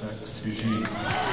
Jean-Jacques